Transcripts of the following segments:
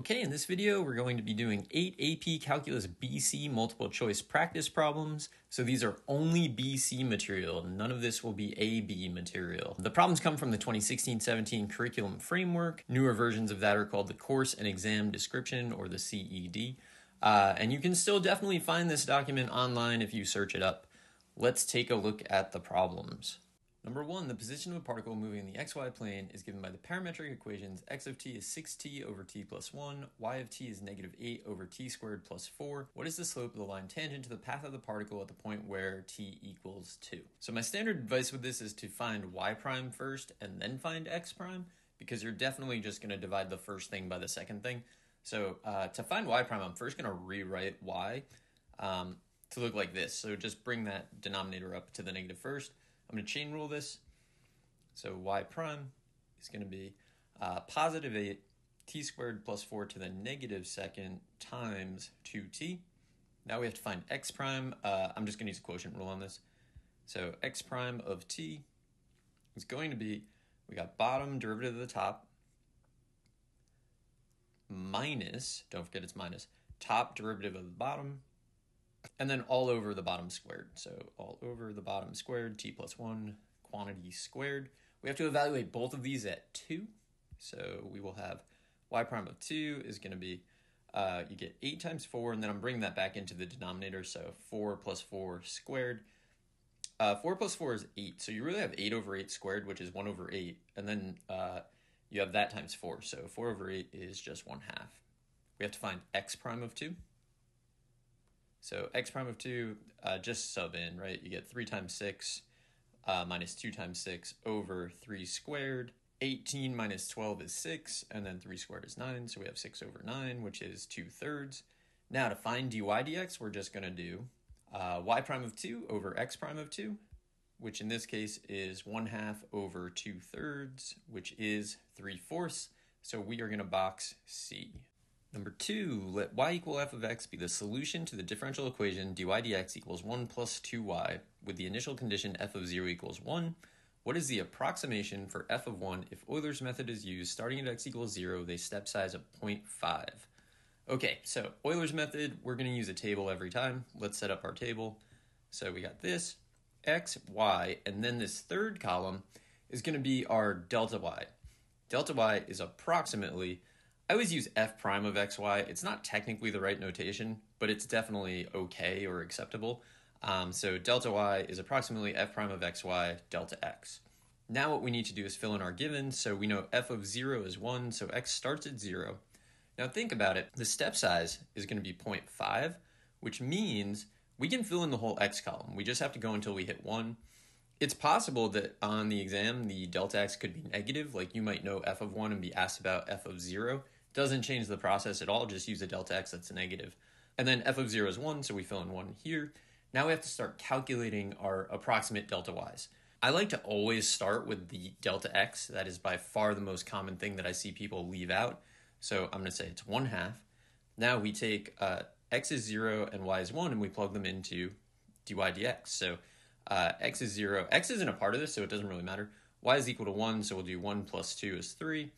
Okay, in this video, we're going to be doing eight AP Calculus BC multiple choice practice problems. So these are only BC material. None of this will be AB material. The problems come from the 2016-17 curriculum framework. Newer versions of that are called the course and exam description or the CED. Uh, and you can still definitely find this document online if you search it up. Let's take a look at the problems. Number one, the position of a particle moving in the xy plane is given by the parametric equations x of t is 6t over t plus 1, y of t is negative 8 over t squared plus 4. What is the slope of the line tangent to the path of the particle at the point where t equals 2? So my standard advice with this is to find y prime first and then find x prime because you're definitely just going to divide the first thing by the second thing. So uh, to find y prime, I'm first going to rewrite y um, to look like this. So just bring that denominator up to the negative first. I'm going to chain rule this. So y prime is going to be uh, positive 8 t squared plus 4 to the negative second times 2t. Now we have to find x prime. Uh, I'm just going to use a quotient rule on this. So x prime of t is going to be, we got bottom derivative of the top minus, don't forget it's minus, top derivative of the bottom and then all over the bottom squared. So all over the bottom squared, t plus 1 quantity squared. We have to evaluate both of these at 2. So we will have y prime of 2 is going to be, uh, you get 8 times 4, and then I'm bringing that back into the denominator, so 4 plus 4 squared. Uh, 4 plus 4 is 8, so you really have 8 over 8 squared, which is 1 over 8, and then uh, you have that times 4, so 4 over 8 is just 1 half. We have to find x prime of 2. So x prime of 2, uh, just sub in, right? You get 3 times 6 uh, minus 2 times 6 over 3 squared. 18 minus 12 is 6, and then 3 squared is 9, so we have 6 over 9, which is 2 thirds. Now to find dy dx, we're just going to do uh, y prime of 2 over x prime of 2, which in this case is 1 half over 2 thirds, which is 3 fourths. So we are going to box C. Number two, let y equal f of x be the solution to the differential equation dy dx equals 1 plus 2y with the initial condition f of 0 equals 1. What is the approximation for f of 1 if Euler's method is used starting at x equals 0 with a step size of 0.5? Okay, so Euler's method, we're going to use a table every time. Let's set up our table. So we got this, x, y, and then this third column is going to be our delta y. Delta y is approximately I always use f prime of xy. It's not technically the right notation, but it's definitely okay or acceptable. Um, so delta y is approximately f prime of xy delta x. Now what we need to do is fill in our given. So we know f of 0 is 1, so x starts at 0. Now think about it. The step size is going to be 0.5, which means we can fill in the whole x column. We just have to go until we hit 1. It's possible that on the exam, the delta x could be negative, like you might know f of 1 and be asked about f of 0. Doesn't change the process at all, just use a delta x that's a negative. And then f of 0 is 1, so we fill in 1 here. Now we have to start calculating our approximate delta y's. I like to always start with the delta x. That is by far the most common thing that I see people leave out. So I'm going to say it's 1 half. Now we take uh, x is 0 and y is 1 and we plug them into dy dx. So uh, x is 0. x isn't a part of this, so it doesn't really matter. y is equal to 1, so we'll do 1 plus 2 is 3.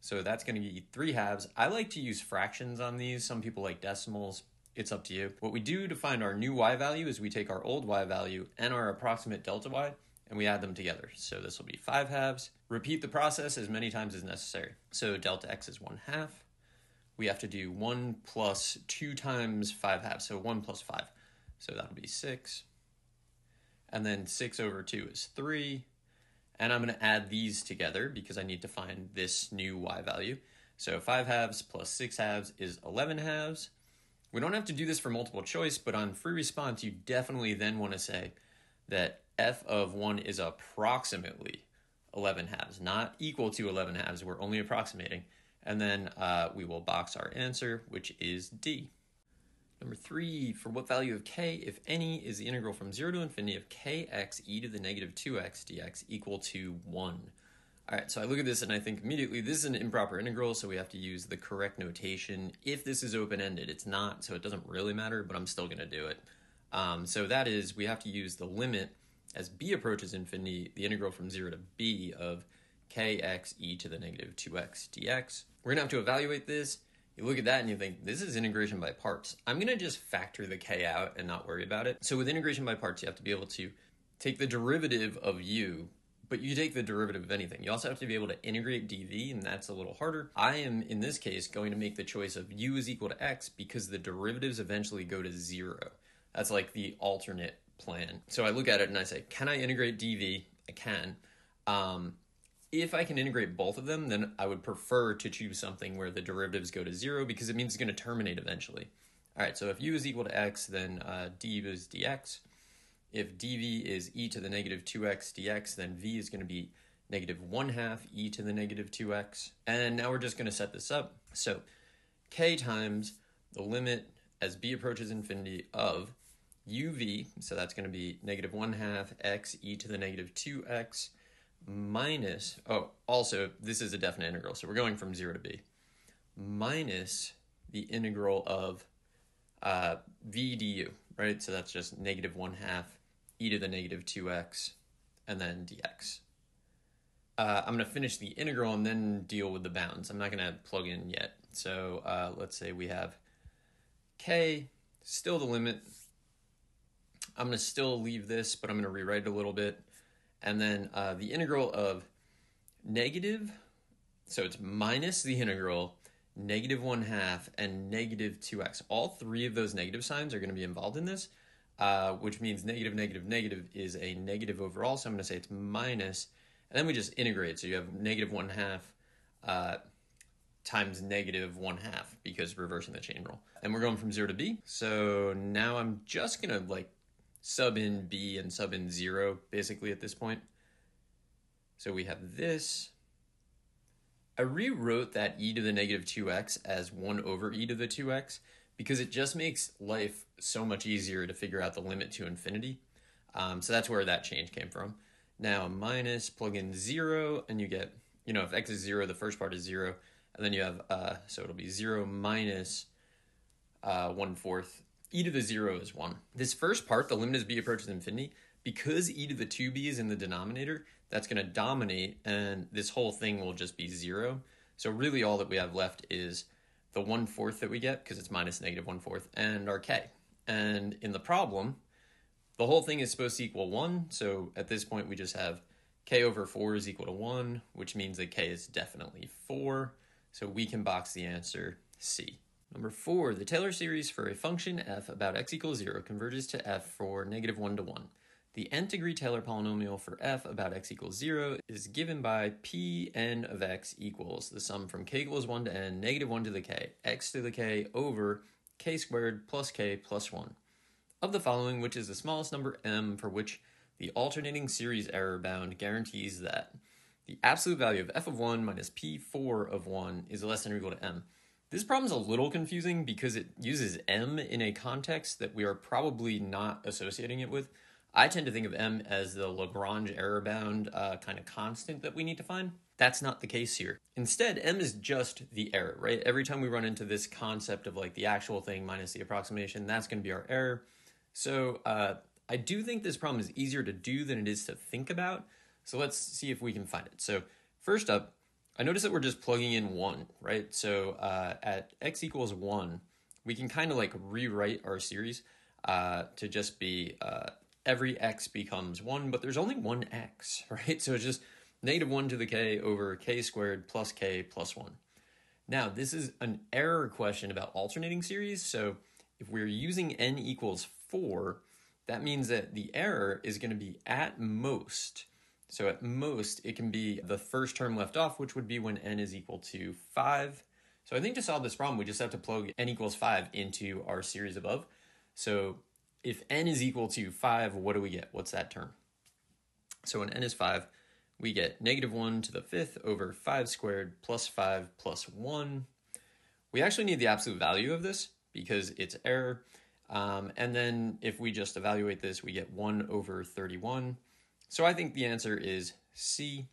So that's going to be three halves. I like to use fractions on these. Some people like decimals. It's up to you. What we do to find our new y value is we take our old y value and our approximate delta y and we add them together. So this will be 5 halves. Repeat the process as many times as necessary. So delta x is 1 half. We have to do 1 plus 2 times 5 halves, so 1 plus 5. So that'll be 6. And then 6 over 2 is 3. And I'm going to add these together because I need to find this new y value. So 5 halves plus 6 halves is 11 halves. We don't have to do this for multiple choice, but on free response, you definitely then want to say that f of 1 is approximately 11 halves, not equal to 11 halves. We're only approximating. And then uh, we will box our answer, which is D. Number three, for what value of k, if any, is the integral from 0 to infinity of kx e to the negative 2x dx equal to 1? All right, so I look at this and I think immediately this is an improper integral, so we have to use the correct notation. If this is open-ended, it's not, so it doesn't really matter, but I'm still going to do it. Um, so that is, we have to use the limit as b approaches infinity, the integral from 0 to b of kx e to the negative 2x dx. We're going to have to evaluate this you look at that and you think, this is integration by parts. I'm going to just factor the k out and not worry about it. So with integration by parts, you have to be able to take the derivative of u, but you take the derivative of anything. You also have to be able to integrate dv, and that's a little harder. I am, in this case, going to make the choice of u is equal to x because the derivatives eventually go to zero. That's like the alternate plan. So I look at it and I say, can I integrate dv? I can. Um, if I can integrate both of them, then I would prefer to choose something where the derivatives go to zero because it means it's going to terminate eventually. All right, so if u is equal to x, then uh, du is dx. If dv is e to the negative 2x dx, then v is going to be negative 1 half e to the negative 2x. And now we're just going to set this up. So k times the limit as b approaches infinity of uv, so that's going to be negative 1 half x e to the negative 2x minus, oh, also, this is a definite integral, so we're going from 0 to b, minus the integral of uh, v du, right? So that's just negative 1 half e to the negative 2x and then dx. Uh, I'm going to finish the integral and then deal with the bounds. I'm not going to plug in yet. So uh, let's say we have k, still the limit. I'm going to still leave this, but I'm going to rewrite it a little bit. And then uh, the integral of negative, so it's minus the integral, negative 1 half, and negative 2x. All three of those negative signs are going to be involved in this, uh, which means negative, negative, negative is a negative overall. So I'm going to say it's minus, and then we just integrate. So you have negative 1 half uh, times negative 1 half because reversing the chain rule. And we're going from 0 to b. So now I'm just going to like sub in b and sub in 0 basically at this point. So we have this. I rewrote that e to the negative 2x as 1 over e to the 2x because it just makes life so much easier to figure out the limit to infinity. Um, so that's where that change came from. Now minus, plug in 0, and you get, you know, if x is 0, the first part is 0, and then you have, uh, so it'll be 0 minus uh, 1 fourth e to the 0 is 1. This first part, the limit as b approaches infinity, because e to the 2b is in the denominator, that's going to dominate, and this whole thing will just be 0. So really all that we have left is the 1 fourth that we get, because it's minus negative 1 fourth, and our k. And in the problem, the whole thing is supposed to equal 1, so at this point we just have k over 4 is equal to 1, which means that k is definitely 4, so we can box the answer C. Number four, the Taylor series for a function f about x equals 0 converges to f for negative 1 to 1. The nth degree Taylor polynomial for f about x equals 0 is given by p n of x equals the sum from k equals 1 to n, negative 1 to the k, x to the k over k squared plus k plus 1. Of the following, which is the smallest number m for which the alternating series error bound guarantees that the absolute value of f of 1 minus p4 of 1 is less than or equal to m. This problem is a little confusing because it uses m in a context that we are probably not associating it with. I tend to think of m as the Lagrange error bound uh, kind of constant that we need to find. That's not the case here. Instead, m is just the error, right? Every time we run into this concept of like the actual thing minus the approximation, that's going to be our error. So uh, I do think this problem is easier to do than it is to think about. So let's see if we can find it. So first up, I notice that we're just plugging in 1, right? So uh, at x equals 1, we can kind of like rewrite our series uh, to just be uh, every x becomes 1, but there's only one x, right? So it's just negative 1 to the k over k squared plus k plus 1. Now, this is an error question about alternating series. So if we're using n equals 4, that means that the error is going to be at most so at most, it can be the first term left off, which would be when n is equal to 5. So I think to solve this problem, we just have to plug n equals 5 into our series above. So if n is equal to 5, what do we get? What's that term? So when n is 5, we get negative 1 to the fifth over 5 squared plus 5 plus 1. We actually need the absolute value of this because it's error. Um, and then if we just evaluate this, we get 1 over 31. So I think the answer is C.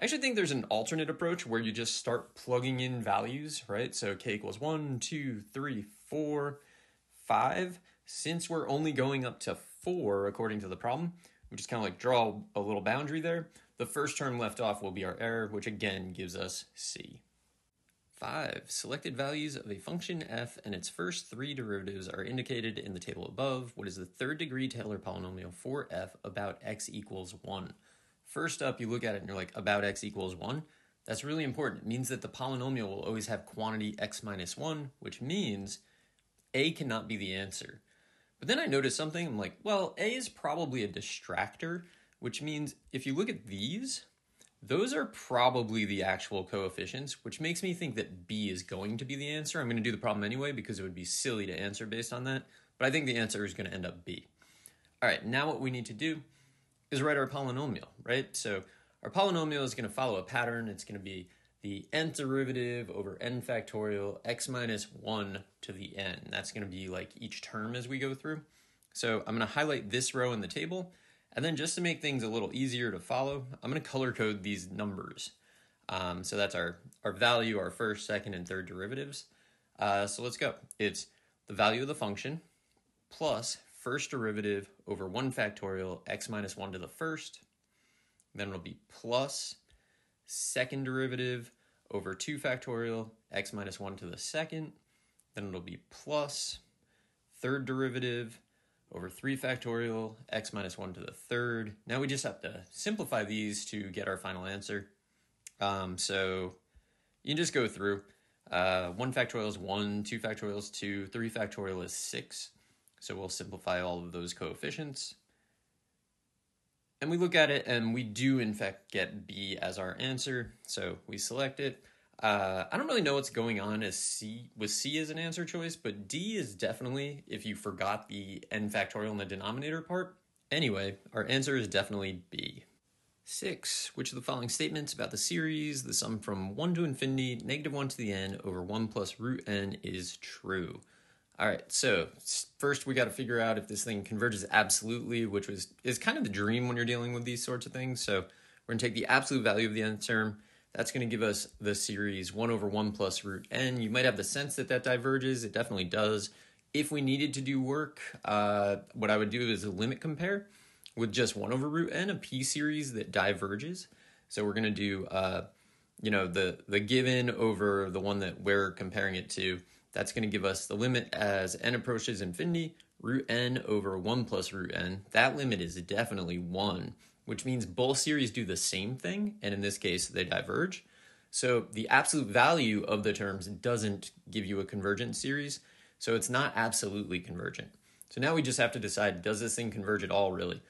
I actually think there's an alternate approach where you just start plugging in values, right? So k equals 1, 2, 3, 4, 5. Since we're only going up to 4 according to the problem, we just kind of like draw a little boundary there. The first term left off will be our error, which again gives us C. Five, selected values of a function f and its first three derivatives are indicated in the table above. What is the third degree Taylor polynomial for f about x equals 1? First up, you look at it and you're like, about x equals 1? That's really important. It means that the polynomial will always have quantity x minus 1, which means a cannot be the answer. But then I noticed something. I'm like, well, a is probably a distractor, which means if you look at these, those are probably the actual coefficients, which makes me think that B is going to be the answer. I'm going to do the problem anyway because it would be silly to answer based on that, but I think the answer is going to end up B. All right, now what we need to do is write our polynomial, right? So our polynomial is going to follow a pattern. It's going to be the nth derivative over n factorial x minus 1 to the n. That's going to be like each term as we go through. So I'm going to highlight this row in the table, and then just to make things a little easier to follow, I'm going to color code these numbers. Um, so that's our, our value, our first, second, and third derivatives. Uh, so let's go. It's the value of the function plus first derivative over 1 factorial x minus 1 to the first. Then it'll be plus second derivative over 2 factorial x minus 1 to the second. Then it'll be plus third derivative over 3 factorial, x minus 1 to the third. Now we just have to simplify these to get our final answer. Um, so you can just go through. Uh, 1 factorial is 1, 2 factorial is 2, 3 factorial is 6. So we'll simplify all of those coefficients. And we look at it and we do in fact get B as our answer. So we select it. Uh, I don't really know what's going on as C with C as an answer choice, but D is definitely if you forgot the n factorial in the denominator part. Anyway, our answer is definitely B. Six, which of the following statements about the series, the sum from 1 to infinity, negative 1 to the n over 1 plus root n is true? All right, so first we got to figure out if this thing converges absolutely, which was is kind of the dream when you're dealing with these sorts of things. So we're going to take the absolute value of the nth term, that's going to give us the series 1 over 1 plus root n. You might have the sense that that diverges. It definitely does. If we needed to do work, uh, what I would do is a limit compare with just 1 over root n, a p series that diverges. So we're going to do, uh, you know, the, the given over the one that we're comparing it to. That's going to give us the limit as n approaches infinity, root n over 1 plus root n. That limit is definitely 1 which means both series do the same thing, and in this case, they diverge. So the absolute value of the terms doesn't give you a convergent series, so it's not absolutely convergent. So now we just have to decide, does this thing converge at all, really?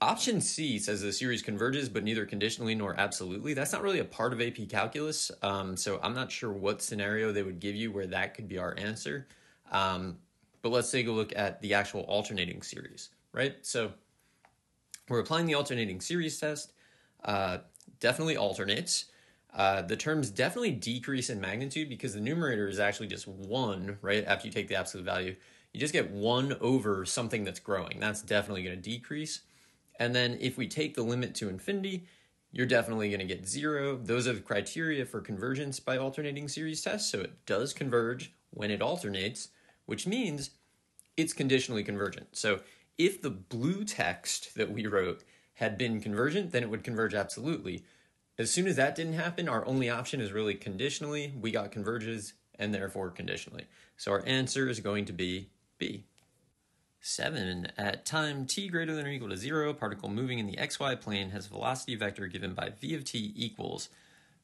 Option C says the series converges, but neither conditionally nor absolutely. That's not really a part of AP Calculus, um, so I'm not sure what scenario they would give you where that could be our answer. Um, but let's take a look at the actual alternating series, right? So we're applying the alternating series test. Uh, definitely alternates. Uh, the terms definitely decrease in magnitude because the numerator is actually just 1, right, after you take the absolute value. You just get 1 over something that's growing. That's definitely going to decrease. And then if we take the limit to infinity, you're definitely going to get 0. Those are the criteria for convergence by alternating series tests. So it does converge when it alternates, which means it's conditionally convergent. So if the blue text that we wrote had been convergent, then it would converge absolutely. As soon as that didn't happen, our only option is really conditionally. We got converges and therefore conditionally. So our answer is going to be B. 7. At time t greater than or equal to 0, particle moving in the xy plane has velocity vector given by v of t equals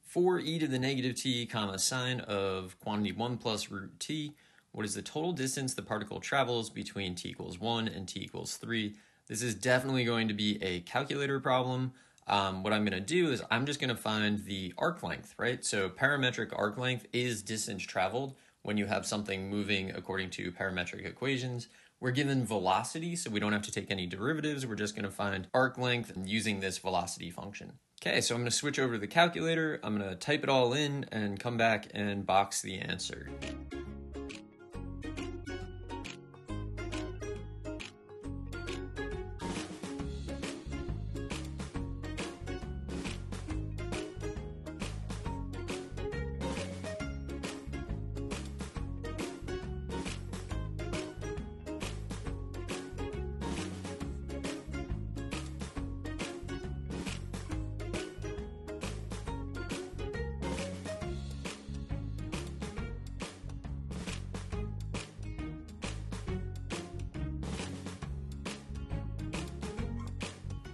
4 e to the negative t comma sine of quantity 1 plus root t what is the total distance the particle travels between t equals 1 and t equals 3? This is definitely going to be a calculator problem. Um, what I'm going to do is I'm just going to find the arc length, right? So parametric arc length is distance traveled when you have something moving according to parametric equations. We're given velocity, so we don't have to take any derivatives. We're just going to find arc length using this velocity function. Okay, so I'm going to switch over to the calculator. I'm going to type it all in and come back and box the answer.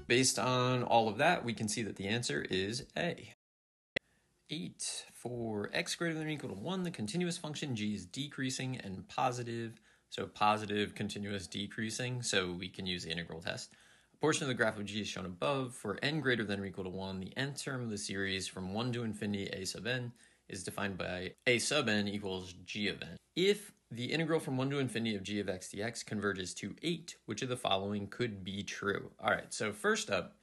Based on all of that, we can see that the answer is A. 8. For x greater than or equal to 1, the continuous function g is decreasing and positive. So positive, continuous, decreasing. So we can use the integral test. A portion of the graph of g is shown above. For n greater than or equal to 1, the nth term of the series from 1 to infinity a sub n is defined by a sub n equals g of n. If the integral from 1 to infinity of g of x dx converges to 8, which of the following could be true? All right, so first up,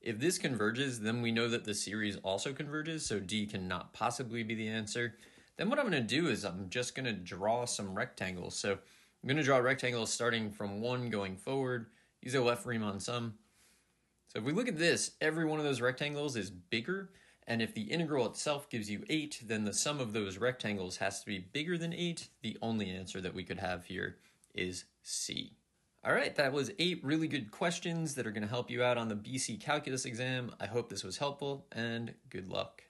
if this converges, then we know that the series also converges, so D cannot possibly be the answer. Then what I'm going to do is I'm just going to draw some rectangles. So I'm going to draw rectangles starting from 1 going forward, use a left Riemann sum. So if we look at this, every one of those rectangles is bigger, and if the integral itself gives you 8, then the sum of those rectangles has to be bigger than 8. The only answer that we could have here is C. All right, that was eight really good questions that are going to help you out on the BC Calculus exam. I hope this was helpful and good luck.